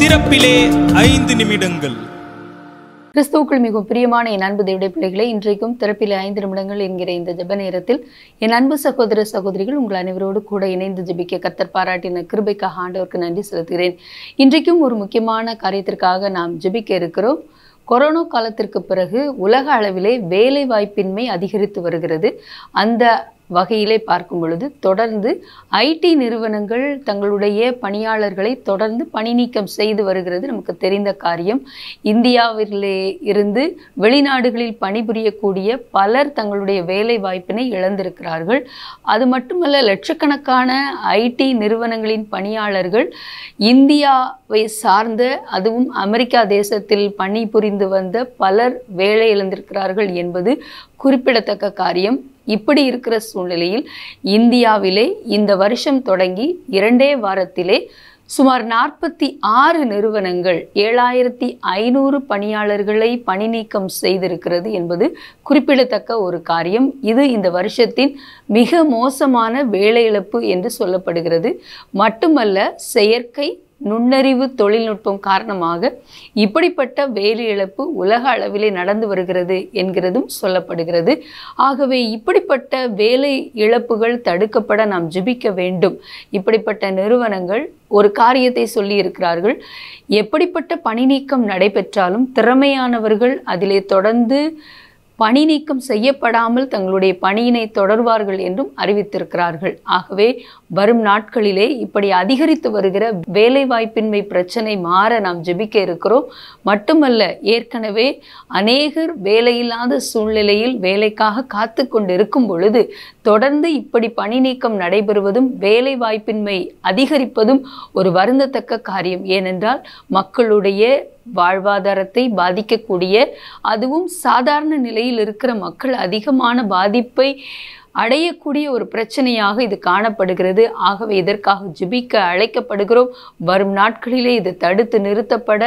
திறப்பிலே ஐந்து நிமிடங்கள். கிறிஸ்துவுக்குள் மிகவும் பிரியமான என் அன்பு தேவடைய பிள்ளைகளை இன்றைக்கும் திறப்பில் ஐந்து நிமிடங்கள் என்கிற இந்த ஜெப நேரத்தில் என் அன்பு சகோதர சகோதரிகள் உங்கள் அனைவரோடு கூட இணைந்து ஜெபிக்க கத்தர் பாராட்டின கிருபைக்காக ஆண்டவருக்கு நன்றி செலுத்துகிறேன். இன்றைக்கும் ஒரு முக்கியமான காரியத்திற்காக நாம் ஜெபிக்க இருக்கிறோம். கொரோனா காலத்திற்கு பிறகு உலக அளவிலே வேலை வாய்ப்பின்மை அதிகரித்து வருகிறது. அந்த வகையிலே பார்க்கும் பொழுது தொடர்ந்து ஐடி நிறுவனங்கள் தங்களுடைய பணியாளர்களை தொடர்ந்து பணி நீக்கம் செய்து வருகிறது. நமக்கு தெரிந்த காரியம். இந்தியாவிலே இருந்து வெளிநாடுகளில் பணிபுரியக்கூடிய பலர் தங்களுடைய வேலை வாய்ப்பினை இழந்திருக்கிறார்கள். அது மட்டுமல்ல லட்சக்கணக்கான ஐடி நிறுவனங்களின் பணியாளர்கள் இந்தியாவை சார்ந்த அதுவும் அமெரிக்கா தேசத்தில் பணிபுரிந்து வந்த பலர் வேலை இழந்திருக்கிறார்கள் என்பது குறிப்பிடத்தக்க காரியம். இப்படி இருக்கிற சூழ்நிலையில் இந்தியாவிலே இந்த வருஷம் தொடங்கி இரண்டே வாரத்திலே சுமார் நாற்பத்தி ஆறு நிறுவனங்கள் ஏழாயிரத்தி ஐநூறு பணியாளர்களை பணி நீக்கம் செய்திருக்கிறது என்பது குறிப்பிடத்தக்க ஒரு காரியம். இது இந்த வருஷத்தின் மிக மோசமான வேலை இழப்பு என்று சொல்லப்படுகிறது. மட்டுமல்ல செயற்கை நுண்ணறிவு தொழில்நுட்பம் காரணமாக இப்படிப்பட்ட வேலை இழப்பு உலக அளவிலே நடந்து வருகிறது என்கிறதும் சொல்லப்படுகிறது. ஆகவே இப்படிப்பட்ட வேலை இழப்புகள் தடுக்கப்பட நாம் ஜிபிக்க வேண்டும். இப்படிப்பட்ட நிறுவனங்கள் ஒரு காரியத்தை சொல்லி இருக்கிறார்கள் எப்படிப்பட்ட பணி நீக்கம் நடைபெற்றாலும் திறமையானவர்கள் அதிலே தொடர்ந்து பணி நீக்கம் செய்யப்படாமல் தங்களுடைய பணியினை தொடர்வார்கள் என்றும் அறிவித்திருக்கிறார்கள். ஆகவே வரும் நாட்களிலே இப்படி அதிகரித்து வருகிற வேலைவாய்ப்பின்மை பிரச்சனை மாற நாம் ஜெபிக்க இருக்கிறோம். மட்டுமல்ல ஏற்கனவே அநேகர் வேலையில்லாத சூழ்நிலையில் வேலைக்காக காத்து கொண்டிருக்கும் பொழுது தொடர்ந்து இப்படி பணி நீக்கம் நடைபெறுவதும் வேலைவாய்ப்பின்மை அதிகரிப்பதும் ஒரு வருந்தத்தக்க காரியம். ஏனென்றால் மக்களுடைய வாழ்வாதாரத்தை பாதிக்கக்கூடிய அதுவும் சாதாரண நிலையில் இருக்கிற மக்கள் அதிகமான பாதிப்பை அடையக்கூடிய ஒரு பிரச்சனையாக இது காணப்படுகிறது. ஆகவே இதற்காக ஜிபிக்க அழைக்கப்படுகிறோம். வரும் நாட்களிலே இது தடுத்து நிறுத்தப்பட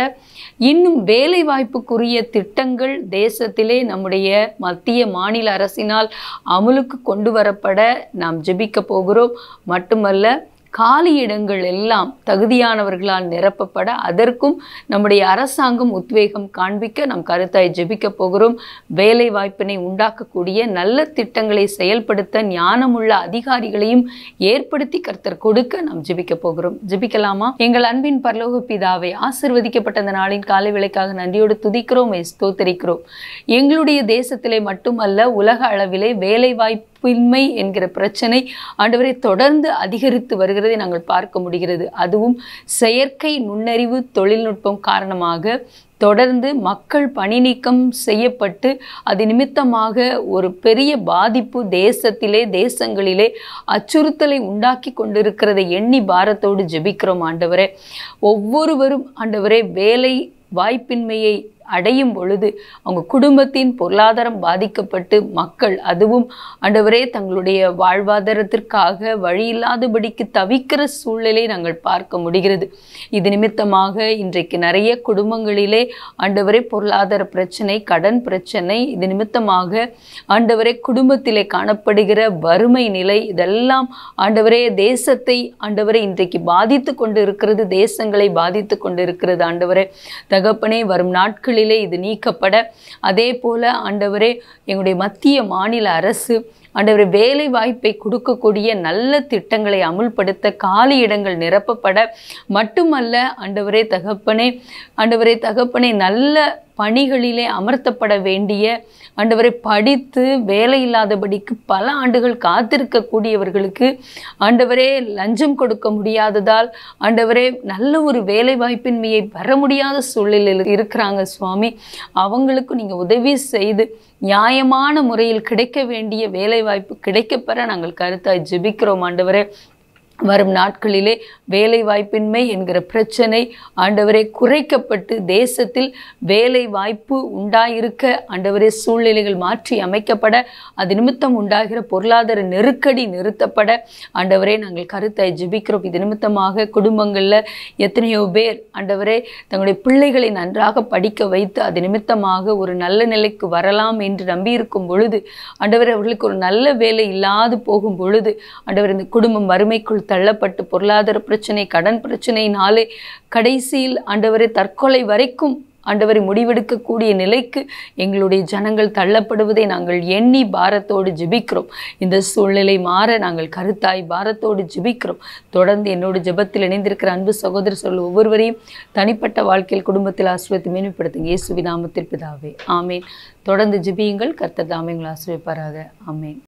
இன்னும் வேலை வாய்ப்புக்குரிய திட்டங்கள் தேசத்திலே நம்முடைய மத்திய மாநில அரசினால் அமுலுக்கு கொண்டு வரப்பட நாம் ஜிபிக்க போகிறோம். மட்டுமல்ல காலி இடங்கள் எல்லாம் தகுதியானவர்களால் நிரப்பப்பட அதற்கும் நம்முடைய அரசாங்கம் உத்வேகம் காண்பிக்க நாம் கருத்தாய் ஜெபிக்க போகிறோம். வேலை வாய்ப்பினை உண்டாக்கக்கூடிய நல்ல திட்டங்களை செயல்படுத்த ஞானமுள்ள அதிகாரிகளையும் ஏற்படுத்தி கர்த்தர் கொடுக்க நாம் ஜெபிக்கப் போகிறோம். ஜெபிக்கலாமா? எங்கள் அன்பின் பரலோக பிதாவை ஆசிர்வதிக்கப்பட்ட அந்த நாளின் காலை விலைக்காக நன்றியோடு துதிக்கிறோம் ஸ்தோத்தரிக்கிறோம். எங்களுடைய தேசத்திலே மட்டுமல்ல உலக அளவிலே வேலை வாய்ப்பு பின்மை என்கிற பிரச்சனை ஆண்டவரை தொடர்ந்து அதிகரித்து வருகிறதை நாங்கள் பார்க்க முடிகிறது. அதுவும் செயற்கை நுண்ணறிவு தொழில்நுட்பம் காரணமாக தொடர்ந்து மக்கள் பணி நீக்கம் செய்யப்பட்டு அது நிமித்தமாக ஒரு பெரிய பாதிப்பு தேசத்திலே தேசங்களிலே அச்சுறுத்தலை உண்டாக்கி கொண்டிருக்கிறதை எண்ணி பாரத்தோடு ஜெபிக்கிறோம் ஆண்டவரே. ஒவ்வொருவரும் ஆண்டவரே வேலை வாய்ப்பின்மையை அடையும் பொழுது அவங்க குடும்பத்தின் பொருளாதாரம் பாதிக்கப்பட்டு மக்கள் அதுவும் ஆண்டவரே தங்களுடைய வாழ்வாதாரத்திற்காக வழி இல்லாதபடிக்கு தவிக்கிற சூழ்நிலை நாங்கள் பார்க்க முடிகிறது. இது நிமித்தமாக இன்றைக்கு நிறைய குடும்பங்களிலே ஆண்டவரே பொருளாதார பிரச்சனை கடன் பிரச்சனை இது நிமித்தமாக ஆண்டவரே குடும்பத்திலே காணப்படுகிற வறுமை நிலை இதெல்லாம் ஆண்டவரே தேசத்தை ஆண்டவரே இன்றைக்கு பாதித்து கொண்டு இருக்கிறது தேசங்களை பாதித்து கொண்டு இருக்கிறது ஆண்டவரே. தகப்பனே வரும் நாட்கள் நாட்களிலே இது நீக்கப்பட அதே போல ஆண்டவரே எங்களுடைய மத்திய மாநில அரசு ஆண்டவர் வேலை வாய்ப்பை கொடுக்கக்கூடிய நல்ல திட்டங்களை அமுல்படுத்த காலி இடங்கள் நிரப்பப்பட மட்டுமல்ல ஆண்டவரே தகப்பனே ஆண்டவரே தகப்பனே நல்ல பணிகளிலே அமர்த்தப்பட வேண்டிய ஆண்டவரை படித்து வேலை இல்லாதபடிக்கு பல ஆண்டுகள் காத்திருக்கக்கூடியவர்களுக்கு ஆண்டவரே லஞ்சம் கொடுக்க முடியாததால் ஆண்டவரே நல்ல ஒரு வேலை வாய்ப்பின்மையை பெற முடியாத சூழ்நிலையில் இருக்கிறாங்க சுவாமி. அவங்களுக்கு நீங்கள் உதவி செய்து நியாயமான முறையில் கிடைக்க வேண்டிய வேலை வாய்ப்பு கிடைக்கப்பெற நாங்கள் கருத்தாய் ஜெபிக்கிறோம் ஆண்டவரே. வரும் நாட்களிலே வேலை வாய்ப்பின்மை என்கிற பிரச்சனை ஆண்டவரே குறைக்கப்பட்டு தேசத்தில் வேலை வாய்ப்பு உண்டாயிருக்க ஆண்டவரே சூழ்நிலைகள் மாற்றி அமைக்கப்பட அது நிமித்தம் உண்டாகிற பொருளாதார நெருக்கடி நிறுத்தப்பட ஆண்டவரே நாங்கள் கருத்தை ஜிபிக்கிறோம். இது நிமித்தமாக குடும்பங்களில் எத்தனையோ பேர் ஆண்டவரே தங்களுடைய பிள்ளைகளை நன்றாக படிக்க வைத்து அது நிமித்தமாக ஒரு நல்ல நிலைக்கு வரலாம் என்று நம்பியிருக்கும் பொழுது ஆண்டவர் அவர்களுக்கு ஒரு நல்ல வேலை இல்லாது போகும் பொழுது ஆண்டவர் இந்த குடும்பம் வறுமைக்குள் தள்ளப்பட்டு பொருளாதார பிரச்சனை கடன் பிரச்சனையினாலே கடைசியில் ஆண்டவரை தற்கொலை வரைக்கும் ஆண்டவரை முடிவெடுக்கக்கூடிய நிலைக்கு எங்களுடைய ஜனங்கள் தள்ளப்படுவதை நாங்கள் எண்ணி பாரத்தோடு ஜெபிக்கிறோம். இந்த சூழ்நிலை மாற நாங்கள் கருத்தாய் பாரத்தோடு ஜெபிக்கிறோம். தொடர்ந்து என்னோட ஜெபத்தில் இணைந்திருக்கிற அன்பு சகோதர சொல் ஒவ்வொருவரையும் தனிப்பட்ட வாழ்க்கையில் குடும்பத்தில் ஆசிரியத்தை மேம்படுத்துங்க இயேசு விநாமத்தில் பிதாவே. ஆமேன். தொடர்ந்து ஜிபியுங்கள். கர்த்தர் தாமே உங்களை ஆசிரியப்பாராக ஆமேன்.